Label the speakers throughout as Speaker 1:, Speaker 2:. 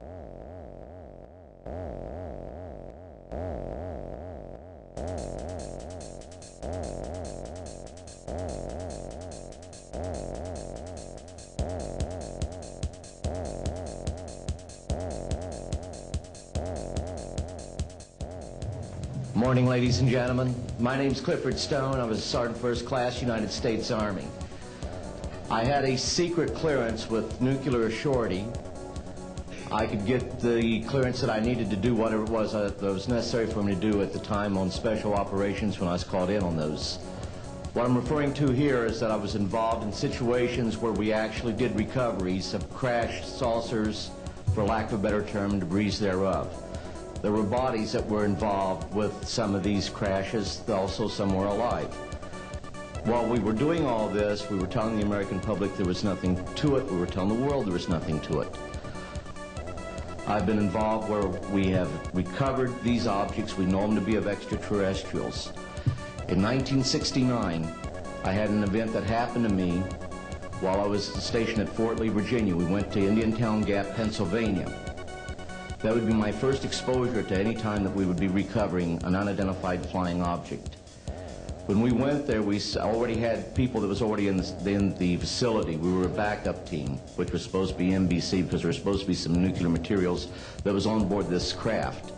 Speaker 1: Oh. Morning, ladies and gentlemen. My name's Clifford Stone. I was a Sergeant First Class, United States Army. I had a secret clearance with nuclear surety. I could get the clearance that I needed to do whatever it was uh, that was necessary for me to do at the time on special operations when I was called in on those. What I'm referring to here is that I was involved in situations where we actually did recoveries of crashed saucers, for lack of a better term, debris thereof. There were bodies that were involved with some of these crashes, also some were alive. While we were doing all this, we were telling the American public there was nothing to it. We were telling the world there was nothing to it. I've been involved where we have recovered these objects. We know them to be of extraterrestrials. In 1969, I had an event that happened to me while I was stationed at Fort Lee, Virginia. We went to Indiantown Gap, Pennsylvania. That would be my first exposure to any time that we would be recovering an unidentified flying object. When we went there, we already had people that was already in the, in the facility. We were a backup team, which was supposed to be NBC because there was supposed to be some nuclear materials that was on board this craft.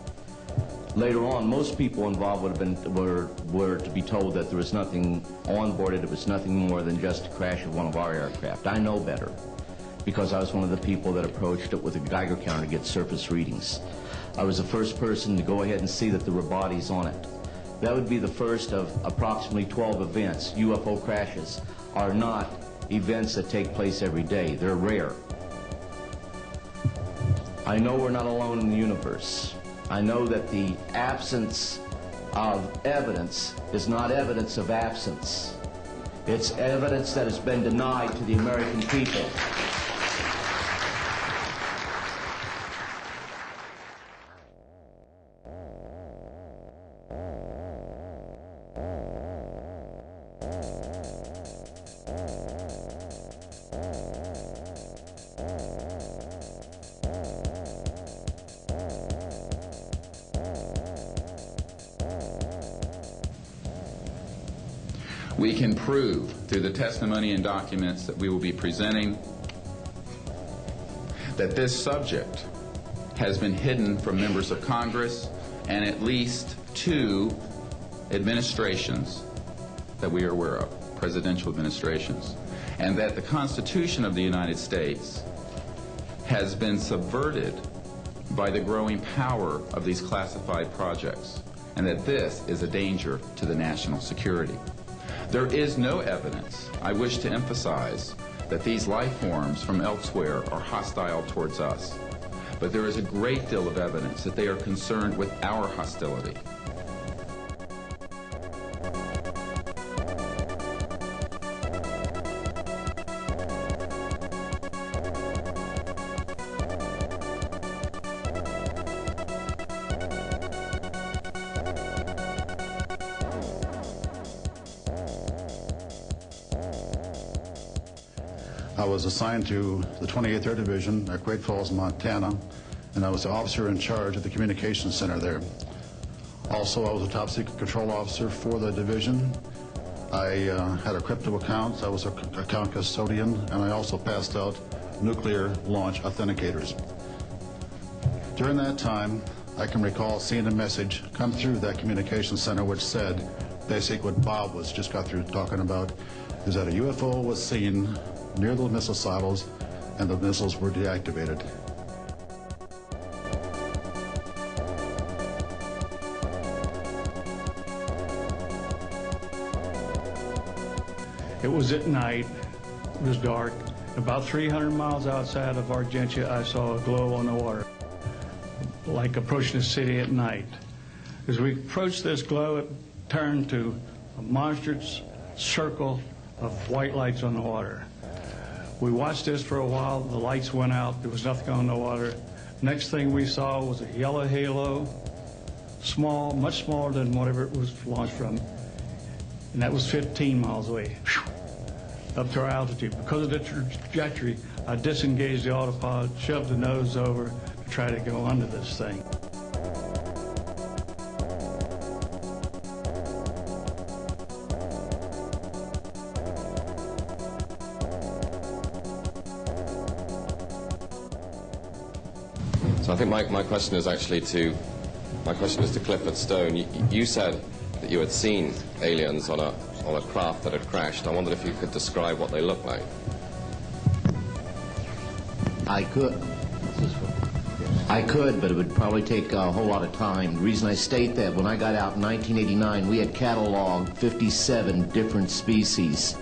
Speaker 1: Later on, most people involved would have been were were to be told that there was nothing on board it. It was nothing more than just a crash of one of our aircraft. I know better because I was one of the people that approached it with a Geiger counter to get surface readings. I was the first person to go ahead and see that there were bodies on it. That would be the first of approximately 12 events. UFO crashes are not events that take place every day. They're rare. I know we're not alone in the universe. I know that the absence of evidence is not evidence of absence. It's evidence that has been denied to the American people.
Speaker 2: We can prove through the testimony and documents that we will be presenting that this subject has been hidden from members of Congress and at least two administrations that we are aware of, presidential administrations, and that the Constitution of the United States has been subverted by the growing power of these classified projects, and that this is a danger to the national security. There is no evidence, I wish to emphasize, that these life forms from elsewhere are hostile towards us. But there is a great deal of evidence that they are concerned with our hostility.
Speaker 3: I was assigned to the 28th Air Division at Great Falls, Montana, and I was the officer in charge of the communications center there. Also, I was a top secret control officer for the division. I uh, had a crypto account, I was a c- account custodian, and I also passed out nuclear launch authenticators. During that time, I can recall seeing a message come through that communications center which said, basically what Bob was just got through talking about, is that a UFO was seen near the missile silos and the missiles were deactivated.
Speaker 4: It was at night. It was dark. About 300 miles outside of Argentia, I saw a glow on the water, like approaching a city at night. As we approached this glow, it turned to a monstrous circle of white lights on the water. We watched this for a while. The lights went out. There was nothing on the water. Next thing we saw was a yellow halo, small, much smaller than whatever it was launched from. And that was 15 miles away, up to our altitude. Because of the trajectory, I disengaged the autopilot, shoved the nose over to try to go under this thing.
Speaker 5: So I think my, my question is actually to my question is to Clifford Stone. You, you said that you had seen aliens on a on a craft that had crashed. I wondered if you could describe what they looked like.
Speaker 1: I could. I could, but it would probably take a whole lot of time. The reason I state that, when I got out in 1989, we had cataloged 57 different species